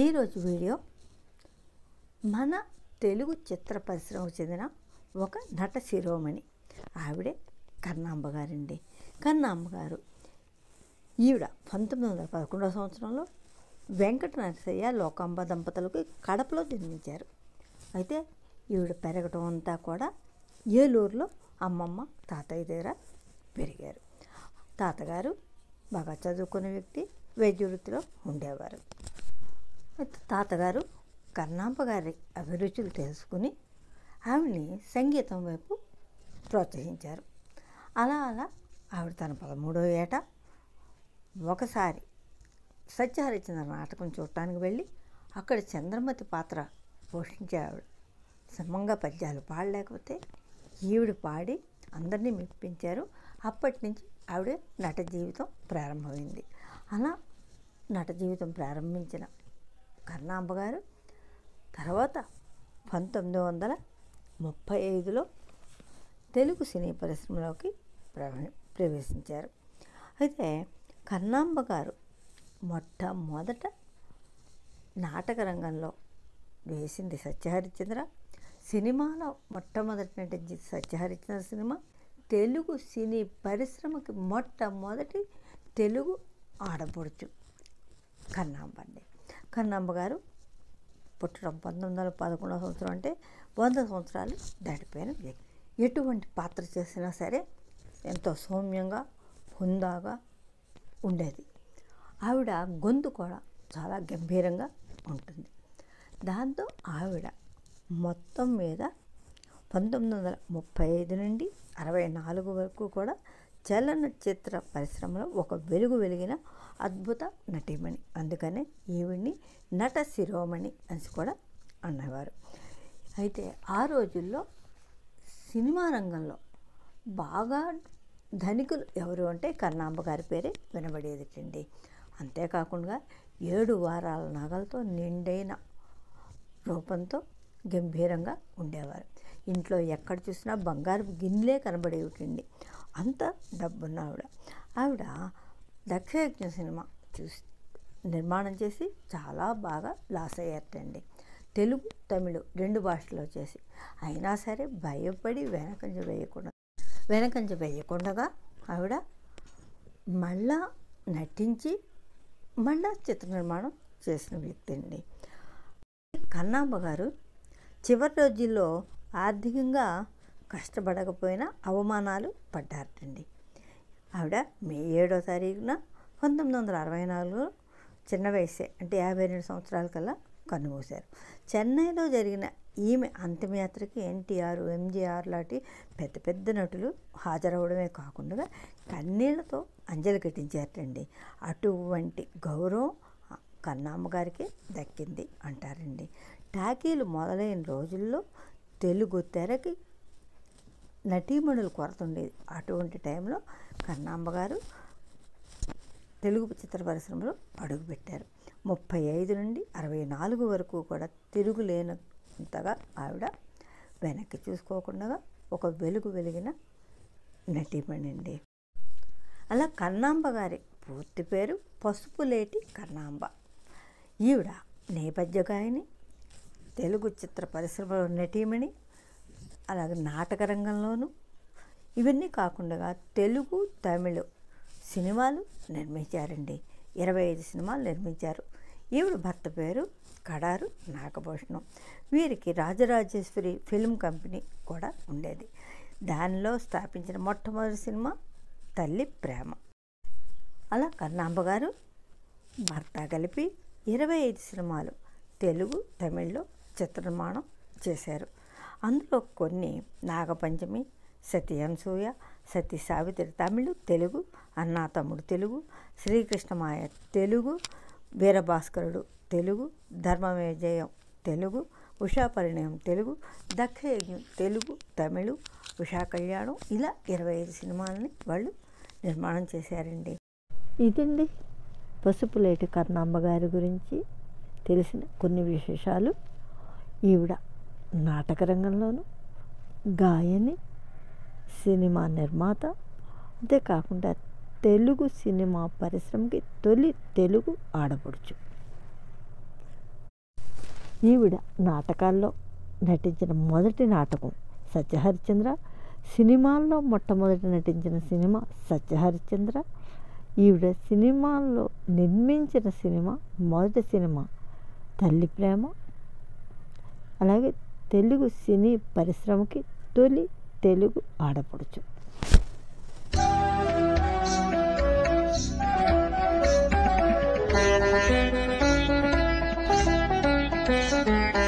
ఈరోజు వీడియో మన తెలుగు చిత్ర పరిశ్రమకు చెందిన ఒక నట శిరోమణి. ఆవిడే కన్నాంబ గారండి. కన్నాంబ గారు ఈవిడ పంతొమ్మిది వందల పదకొండవ సంవత్సరంలో వెంకట నరసయ్య లోకాంబ దంపతులకు కడపలో జన్మించారు. అయితే ఈవిడ పెరగటం అంతా కూడా ఏలూరులో అమ్మమ్మ తాతయ్య దగ్గర పెరిగారు. తాతగారు బాగా చదువుకున్న వ్యక్తి వైద్య వృత్తిలో ఉండేవారు. తాతగారు కన్నాంబ గారి అభిరుచులు తెలుసుకుని ఆవిడని సంగీతం వైపు ప్రోత్సహించారు. అలా అలా ఆవిడ తన పదమూడో ఏట ఒకసారి సత్యహరిచంద్ర నాటకం చూడటానికి వెళ్ళి అక్కడ చంద్రమతి పాత్ర పోషించే ఆవిడ సమంగా పద్యాలు పాడలేకపోతే ఈవిడ పాడి అందరినీ మెప్పించారు. అప్పటి నుంచి ఆవిడ నట జీవితం ప్రారంభమైంది. అలా నట జీవితం ప్రారంభించిన కర్ణాంబ గారు. తర్వాత పంతొమ్మిది వందల ముప్పై ఐదులో తెలుగు సినీ పరిశ్రమలోకి ప్రవ- ప్రవేశించారు. అయితే కన్నాంబ గారు మొట్టమొదట నాటక రంగంలో వేసింది సత్యహరిచంద్ర సినిమాలో మొట్టమొదటి నటించి సత్యహరిచంద్ర సినిమా తెలుగు సినీ పరిశ్రమకి మొట్టమొదటి తెలుగు ఆడపడుచు కన్నాంబండి కన్నమ్మ గారు పుట్టడం పంతొమ్మిది వందల పదకొండవ సంవత్సరం అంటే వంద సంవత్సరాలు దాటిపోయిన వ్యక్తి. ఎటువంటి పాత్ర చేసినా సరే ఎంతో సౌమ్యంగా హుందాగా ఉండేది. ఆవిడ గొంతు కూడా చాలా గంభీరంగా ఉంటుంది. దాంతో ఆవిడ మొత్తం మీద పంతొమ్మిది వందల ముప్పై ఐదు నుండి అరవై నాలుగు వరకు కూడా చలనచిత్ర పరిశ్రమలో ఒక వెలుగు వెలిగిన అద్భుత నటీమణి. అందుకనే ఈవిడ్ని నట శిరోమణి అని కూడా అన్నవారు. అయితే ఆ రోజుల్లో సినిమా రంగంలో బాగా ధనికులు ఎవరు అంటే కర్ణాంబ గారి పేరే వినబడేదిటండి. అంతేకాకుండా ఏడు వారాల నగలతో నిండైన రూపంతో గంభీరంగా ఉండేవారు. ఇంట్లో ఎక్కడ చూసినా బంగారు గిన్నెలే కనబడేవిటండి. అంత డబ్బున్న ఆవిడ ఆవిడ దక్షయజ్ఞ సినిమా చూసి నిర్మాణం చేసి చాలా బాగా లాస్ అయ్యారటండి. తెలుగు తమిళ రెండు భాషల్లో చేసి. అయినా సరే భయపడి వెనకంజ వేయకుండా వెనకంజ వేయకుండా ఆవిడ మళ్ళా నటించి మళ్ళా చిత్ర నిర్మాణం చేసిన వ్యక్తి అండి కన్నాంబ గారు చివరి రోజుల్లో ఆర్థికంగా కష్టపడకపోయినా అవమానాలు పడ్డారటండి. ఆవిడ మే ఏడో తారీఖున పంతొమ్మిది వందల అరవై నాలుగులో చిన్న వయసే అంటే యాభై రెండు సంవత్సరాల కల్లా కన్నుమూశారు. చెన్నైలో జరిగిన ఈమె అంతిమయాత్రకి ఎన్టీఆర్ ఎంజీఆర్ లాంటి పెద్ద పెద్ద నటులు హాజరవడమే కాకుండా కన్నీళ్ళతో అంజలి కట్టించారటండి. అటువంటి గౌరవం కన్నామ్మ గారికి దక్కింది అంటారండి. టాకీలు మొదలైన రోజుల్లో తెలుగు తెరకి నటీమణుల కొరత ఉండేది అటువంటి టైంలో కన్నాంబ గారు తెలుగు చిత్ర పరిశ్రమలో అడుగుపెట్టారు ముప్పై ఐదు నుండి అరవై నాలుగు వరకు కూడా తిరుగులేనంతగా ఆవిడ వెనక్కి చూసుకోకుండా ఒక వెలుగు వెలిగిన నటీమణి అండి అలా కన్నాంబ గారి పూర్తి పేరు పసుపులేటి కన్నాంబ. ఈవిడ నేపథ్య గాయని తెలుగు చిత్ర పరిశ్రమలో నటీమణి అలాగే నాటక రంగంలోనూ ఇవన్నీ కాకుండా తెలుగు తమిళ్ సినిమాలు నిర్మించారండి. ఇరవై ఐదు సినిమాలు నిర్మించారు. ఈవిడ భర్త పేరు కడారు నాగభూషణం. వీరికి రాజరాజేశ్వరి ఫిల్మ్ కంపెనీ కూడా ఉండేది. దానిలో స్థాపించిన మొట్టమొదటి సినిమా తల్లి ప్రేమ. అలా కన్నాంబ గారు భర్త కలిపి ఇరవై ఐదు సినిమాలు తెలుగు తమిళ్ళో చిత్ర నిర్మాణం చేశారు. అందులో కొన్ని నాగపంచమి సతీ అనసూయ సతీ సావిత్రి తమిళ్ తెలుగు అన్నా తమ్ముడు తెలుగు శ్రీకృష్ణమాయ తెలుగు వీరభాస్కరుడు తెలుగు ధర్మమే జయం తెలుగు ఉషా పరిణయం తెలుగు దక్షయజ్ఞం తెలుగు తమిళు ఉషా కళ్యాణం ఇలా ఇరవై ఐదు సినిమాలని వాళ్ళు నిర్మాణం చేశారండి. ఇదండి పసుపులేటి కర్ణాంబ గారి గురించి తెలిసిన కొన్ని విశేషాలు. ఈవిడ నాటక రంగంలోనూ గాయని సినిమా నిర్మాత అంతేకాకుండా తెలుగు సినిమా పరిశ్రమకి తొలి తెలుగు ఆడపడుచు. ఈవిడ నాటకాల్లో నటించిన మొదటి నాటకం సత్యహరిచంద్ర సినిమాల్లో మొట్టమొదటి నటించిన సినిమా సత్యహరిచంద్ర ఈవిడ సినిమాల్లో నిర్మించిన సినిమా మొదటి సినిమా తల్లి ప్రేమ అలాగే తెలుగు సినీ పరిశ్రమకి తొలి తెలుగు ఆడపడుచు Thank you.